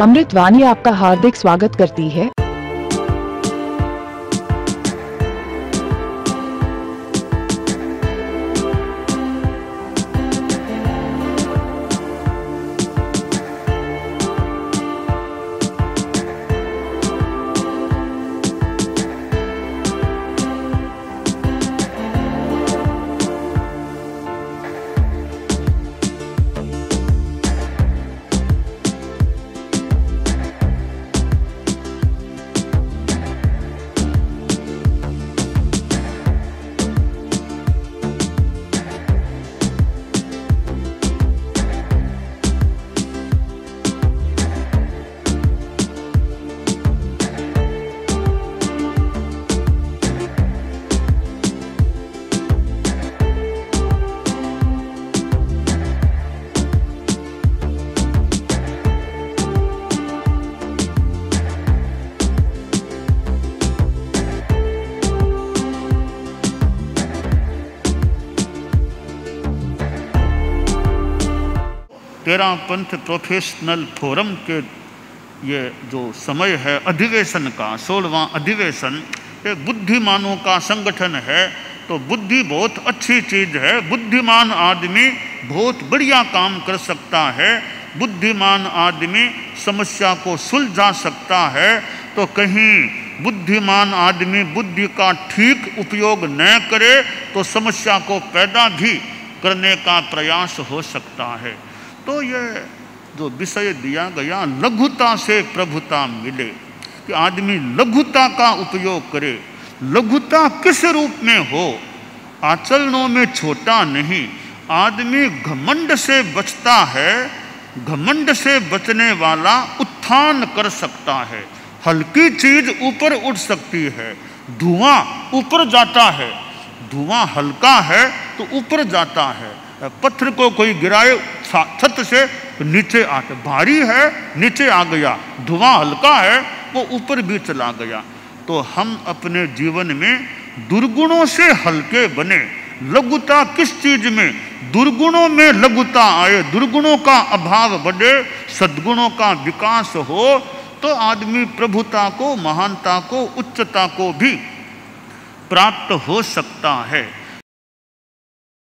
अमृतवाणी आपका हार्दिक स्वागत करती है। तेरा पंथ प्रोफेशनल फोरम के ये जो समय है, अधिवेशन का सोलवा अधिवेशन, एक बुद्धिमानों का संगठन है तो बुद्धि बहुत अच्छी चीज़ है। बुद्धिमान आदमी बहुत बढ़िया काम कर सकता है। बुद्धिमान आदमी समस्या को सुलझा सकता है। तो कहीं बुद्धिमान आदमी बुद्धि का ठीक उपयोग न करे तो समस्या को पैदा भी करने का प्रयास हो सकता है। तो ये जो विषय दिया गया, लघुता से प्रभुता मिले कि आदमी लघुता का उपयोग करे। लघुता किस रूप में हो? आचरणों में छोटा नहीं। आदमी घमंड से बचता है, घमंड से बचने वाला उत्थान कर सकता है। हल्की चीज़ ऊपर उठ सकती है, धुआँ ऊपर जाता है। धुआँ हल्का है तो ऊपर जाता है। पत्थर को कोई गिराए छत से नीचे आते भारी है, नीचे आ गया। धुआँ हल्का है, वो ऊपर भी चला गया। तो हम अपने जीवन में दुर्गुणों से हल्के बने। लघुता किस चीज़ में? दुर्गुणों में लघुता आए। दुर्गुणों का अभाव बढ़े, सद्गुणों का विकास हो तो आदमी प्रभुता को, महानता को, उच्चता को भी प्राप्त हो सकता है।